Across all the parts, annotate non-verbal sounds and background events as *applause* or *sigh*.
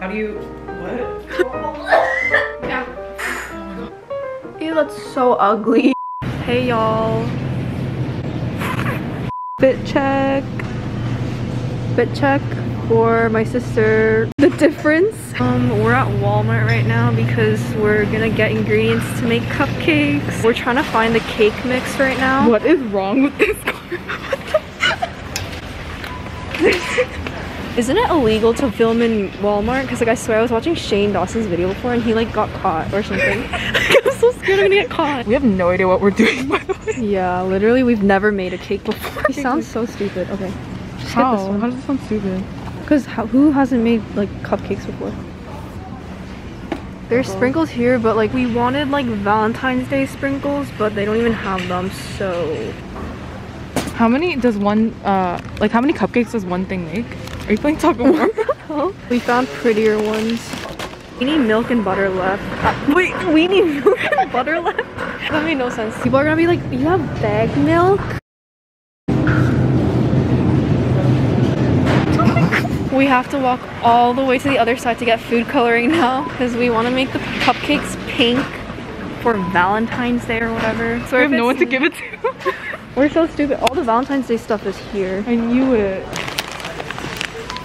How do you, what? *laughs* Ew, that's so ugly. Hey y'all. Fit check. Fit check for my sister. The difference. Um, we're at Walmart right now because we're gonna get ingredients to make cupcakes. We're trying to find the cake mix right now. What is wrong with this car? *laughs* Isn't it illegal to film in Walmart? Because like I swear I was watching Shane Dawson's video before and he like got caught or something. *laughs* *laughs* I'm so scared I'm gonna get caught. We have no idea what we're doing, by the way. Yeah, literally we've never made a cake before. *laughs* He sounds so stupid. Okay. Just get this How? one. How does this sound stupid? Because who hasn't made like cupcakes before? There's sprinkles here, but like we wanted like Valentine's Day sprinkles, but they don't even have them, so How many does one, uh, like how many cupcakes does one thing make? Are you playing tug of war? *laughs* we found prettier ones. We need milk and butter left. Uh, wait, we need *laughs* milk and butter left? *laughs* That made no sense. People are gonna be like, you have bag milk? We have to walk all the way to the other side to get food coloring now because we want to make the cupcakes pink for Valentine's Day or whatever. So we have no one to give it to. We're so stupid. All the Valentine's Day stuff is here. I knew it.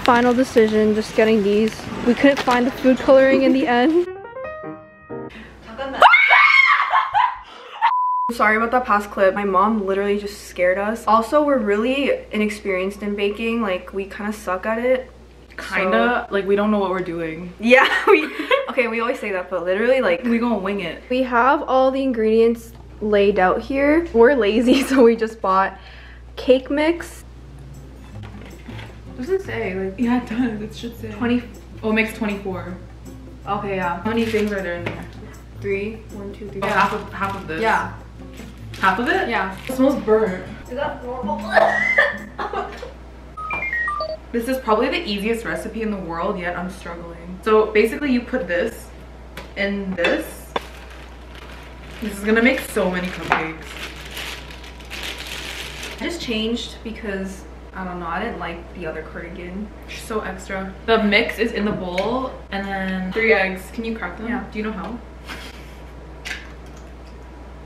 Final decision, just getting these. We couldn't find the food coloring in the *laughs* end. *laughs* Sorry about that past clip. My mom literally just scared us. Also, we're really inexperienced in baking. Like, we kind of suck at it. Kinda, like we don't know what we're doing. Yeah, *laughs* we okay. We always say that, but literally, like, We gonna wing it. we have all the ingredients laid out here. We're lazy, so we just bought cake mix. Doesn't say like Yeah, it does. It should say. 20. Oh, it makes 24. Okay, yeah. How many things are there in there? Three, one, two, three. Oh, half of half of this. Yeah. Half of it? Yeah. It smells burnt. Is that normal? *laughs* This is probably the easiest recipe in the world, yet I'm struggling. So basically you put this in this. This is gonna make so many cupcakes. I just changed because I don't know. I didn't like the other cardigan. She's So extra. The mix is in the bowl and then three eggs. Can you crack them? Yeah. Do you know how?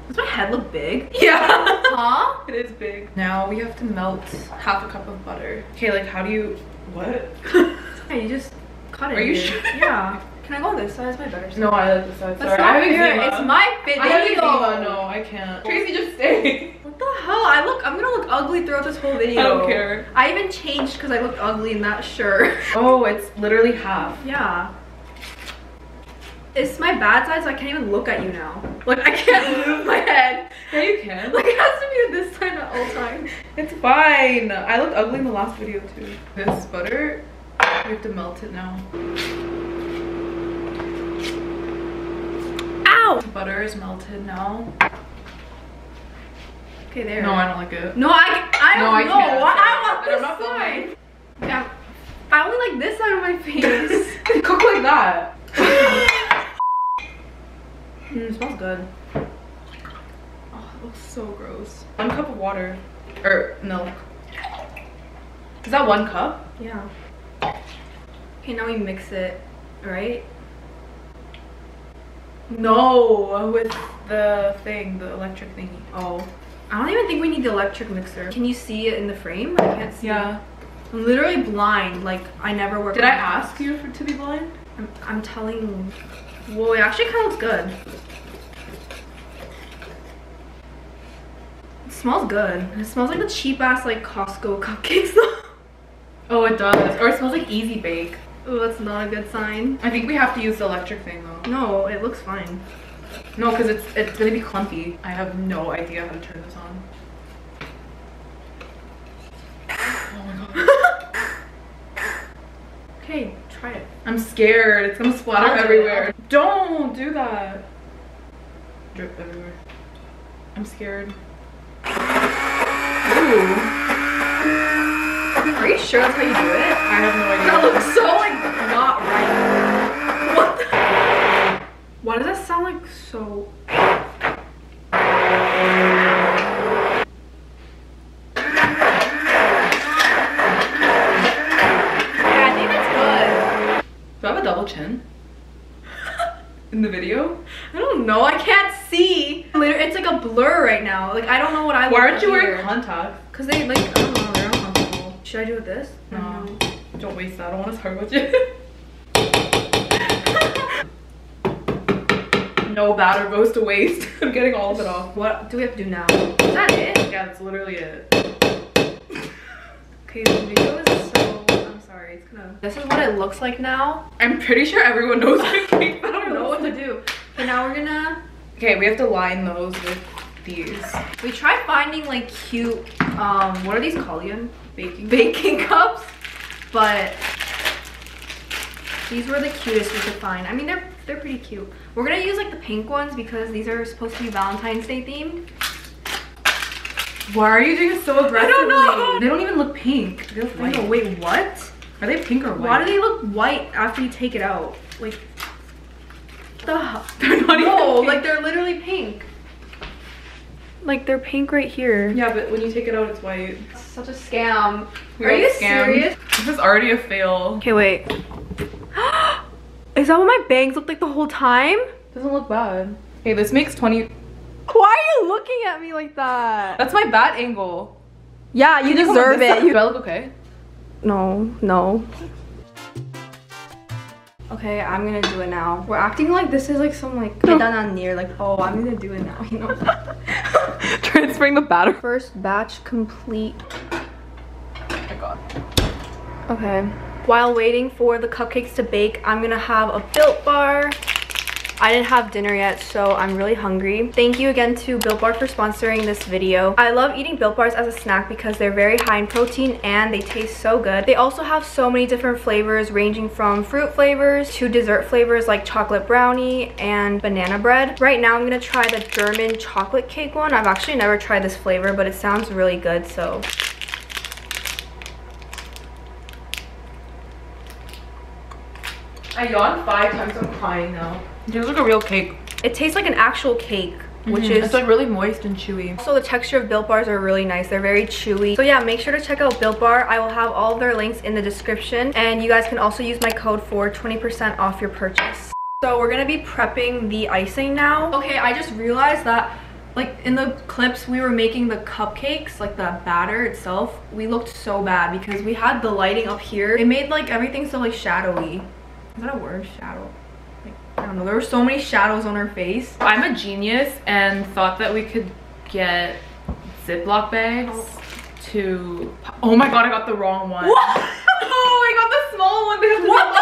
Does my head look big? *laughs* Yeah. Huh? it is big. Now we have to melt half a cup of butter. Okay, like how do you, what? *laughs* Yeah, you just cut it. Are you dude. sure? *laughs* Yeah. Can I go on this side? It's my better side. No, I like this side. That's Sorry, not I have fair. It's my video. I have eczema. No, I can't. Tracy, just stay. The hell? I look. I'm gonna look ugly throughout this whole video. I don't care. I even changed because I looked ugly in that shirt. *laughs* Oh, it's literally half. yeah. It's my bad side, so I can't even look at you now. Like I can't *laughs* move my head. Yeah, you can. *laughs* Like it has to be this time at all times. It's fine. I looked ugly in the last video too. This butter, we have to melt it now. Ow! The butter is melted now. Okay, there. No, I don't like it. No, I, I No, don't I know. can't. I, want But I'm this not side. Yeah. I only like this side of my *laughs* face. *laughs* Cook like that. *laughs* mm, it smells good. Oh, it looks so gross. One cup of water. Or milk. Is that one cup? Yeah. Okay, now we mix it, right? No, with the thing, the electric thingy. Oh. I don't even think we need the electric mixer. Can you see it in the frame? I can't see. Yeah. I'm literally blind. Like I never work. Did I ask you for, to be blind? I'm, I'm telling you. Whoa, it actually kind of looks good. It smells good. It smells like the cheap ass like Costco *laughs* cupcakes though. Oh, it does. Or it smells like Easy Bake. Oh, that's not a good sign. I think we have to use the electric thing though. No, it looks fine. No, because it's it's gonna be clumpy. I have no idea how to turn this on. Oh my god. Okay, try it. I'm scared. It's gonna splatter I'll it. everywhere. Don't do that. Drip everywhere. I'm scared. Ooh. Are you sure that's how you do it? I have no idea. That looks so like not right. What the? Why does that sound like so? Yeah, I think it's good. Do I have a double chin? *laughs* In the video? I don't know. I can't see. Literally, it's like a blur right now. Like I don't know what I. Why aren't you wearing contacts? Cause they like I don't know. They're uncomfortable. Should I do it with this? No. Don't waste that. I don't want to talk about you. *laughs* no batter goes to waste. *laughs* I'm getting all of it off. What do we have to do now? Is that it? Yeah, that's literally it. *laughs* Okay, the video is so. I'm sorry. It's gonna. This is what it looks like now. I'm pretty sure everyone knows *laughs* my cake. I don't know what to do. Okay, now we're gonna. Okay, we have to line those with these. We tried finding like cute. Um, what are these called again? Baking. Baking cups, but these were the cutest we could find. I mean, they're they're pretty cute. We're gonna use like the pink ones because these are supposed to be Valentine's Day themed. Why are you doing it so aggressively? I don't know. They don't even look pink. They look white. know. Wait, what? Are they pink or white? Why do they look white after you take it out? Like the? *laughs* They're not no, even pink. like they're literally pink. Like they're pink right here. Yeah, but when you take it out, it's white. Such a scam. We Are you scammed. serious? This is already a fail. Okay, wait. *gasps* *gasps* Is that what my bangs looked like the whole time? Doesn't look bad. Okay, this makes 20. Why are you looking at me like that? That's my bat angle. Yeah, you deserve it. You Do I look okay? No, no. Okay, I'm gonna do it now. We're acting like this is like some like on near like oh I'm gonna do it now, you know. *laughs* Transferring the batter. First batch complete. Oh my god. Okay. While waiting for the cupcakes to bake, I'm gonna have a Built Bar. I didn't have dinner yet, so I'm really hungry. Thank you again to Built Bar for sponsoring this video. I love eating Built Bars as a snack because they're very high in protein and they taste so good. They also have so many different flavors ranging from fruit flavors to dessert flavors like chocolate brownie and banana bread. Right now, I'm gonna try the German chocolate cake one. I've actually never tried this flavor, but it sounds really good, so I yawned five times. I'm crying now. It looks like a real cake. it tastes like an actual cake, which Mhm. is It's like really moist and chewy. So the texture of Built Bars are really nice. They're very chewy. So yeah, make sure to check out Built Bar. I will have all of their links in the description. And you guys can also use my code for 20% off your purchase. So we're gonna be prepping the icing now. Okay, I just realized that like in the clips we were making the cupcakes, like the batter itself, we looked so bad because we had the lighting up here. It made like everything so like shadowy. Is that a word? Shadow. Like, I don't know. There were so many shadows on her face. I'm a genius and thought that we could get Ziploc bags to. Oh my god, I got the wrong one. What? *laughs* oh, I got the small one. The What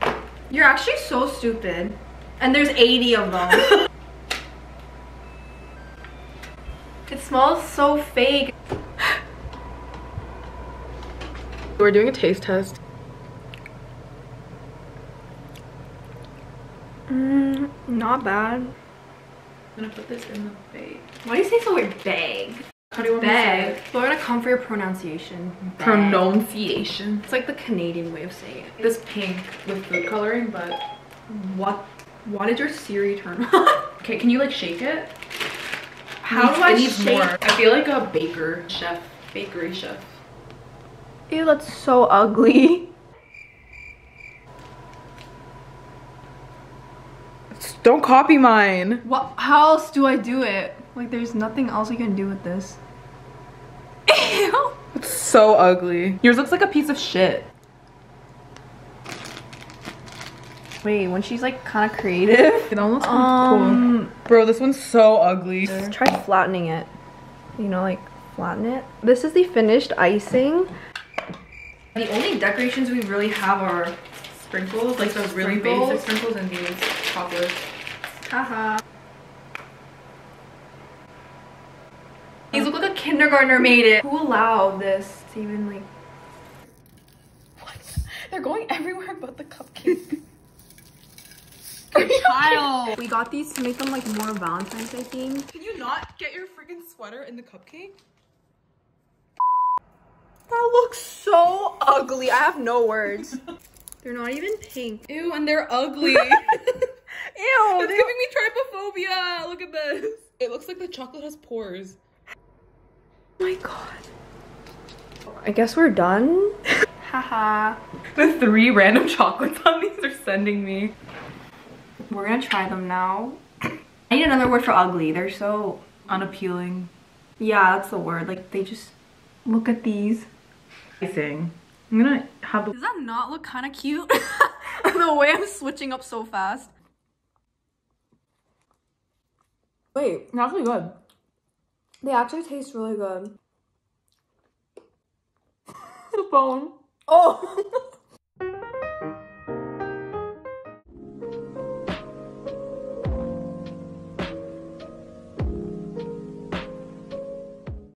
the? You're actually so stupid. And there's 80 of them. *laughs* it smells so fake. We're doing a taste test. Not bad. I'm gonna put this in the bag. Why do you say so weird? Bag. How do you want me to say Bag. We're gonna come for your pronunciation. Bag. Pronunciation. It's like the Canadian way of saying it. This pink with food coloring, but What? Why did your Siri turn *laughs* on? okay. Can you like shake it? How do I shake? more. I feel like a baker, chef, bakery chef. Ew, that's so ugly. *laughs* Don't copy mine. What? How else do I do it? Like, there's nothing else you can do with this. Ew. It's so ugly. Yours looks like a piece of shit. Wait, when she's like kind of creative. It almost Um, Bro, this one's so ugly. Just try flattening it. You know, like flatten it. This is the finished icing. The only decorations we really have are Sprinkles, like those really Sprinkles. basic sprinkles and these chocolates. Haha. These look like a kindergartner made it. Who allowed this to even like? What? They're going everywhere but the cupcake. *laughs* Child. We got these to make them like more Valentine's Day themed. Can you not get your freaking sweater in the cupcake? That looks so ugly. I have no words. *laughs* They're not even pink. Ew, and they're ugly. *laughs* Ew. it's they- giving me trypophobia. Look at this. It looks like the chocolate has pores. Oh my god. I guess we're done. *laughs* Haha. The three random chocolates on these are sending me. We're gonna try them now. *clears throat* I need another word for ugly. They're so Unappealing. yeah, that's the word. Like they just look at these. Icing. I'm gonna have the Does that not look kind of cute? *laughs* the way I'm switching up so fast. Wait, they're actually good. They actually taste really good. *laughs* the phone. Oh! *laughs*